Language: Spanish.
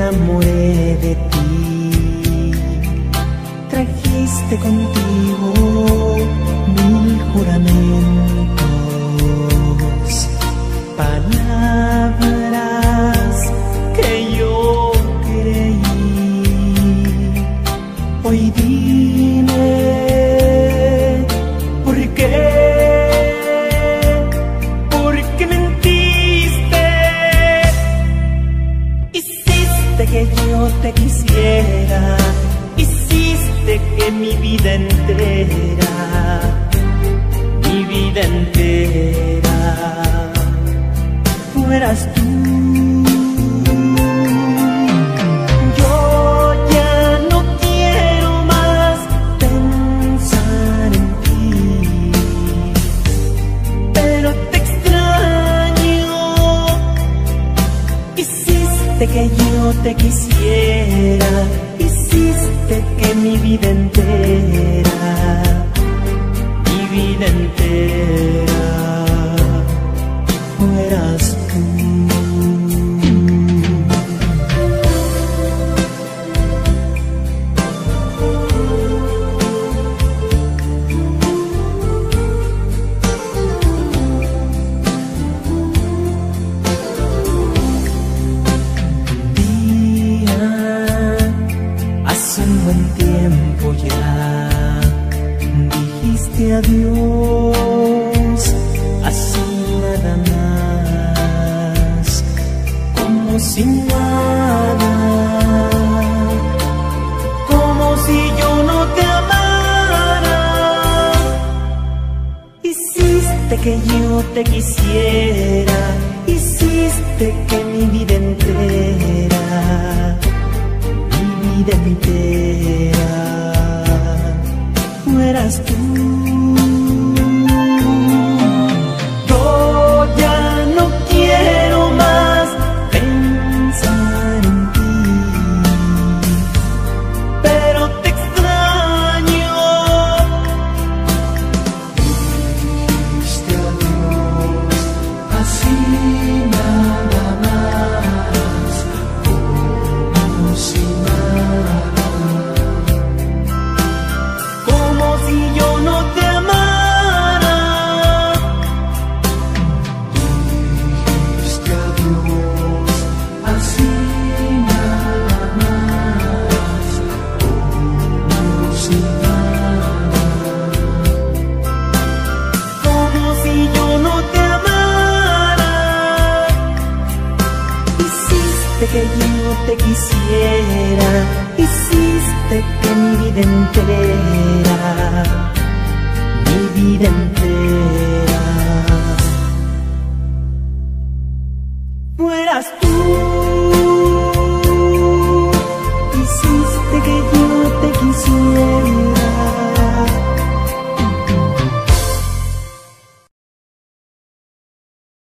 enamoré de ti. Trajiste contigo yo te quisiera, hiciste que mi vida entera, mi vida entera, fueras tú. Yo te quisiera, hiciste que mi vida entera, mi vida entera, fueras buen tiempo ya, dijiste adiós, así nada más, como si nada, como si yo no te amara. Hiciste que yo te quisiera, hiciste que mi vida tú. Que yo te quisiera, hiciste que mi vida entera, mi vida entera, fueras tú.